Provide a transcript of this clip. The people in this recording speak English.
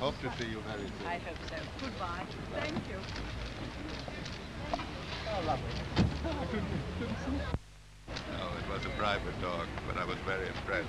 Hope to see you very soon. I hope so. Goodbye. Thank you. Oh, lovely. No, it was a private talk, but I was very impressed.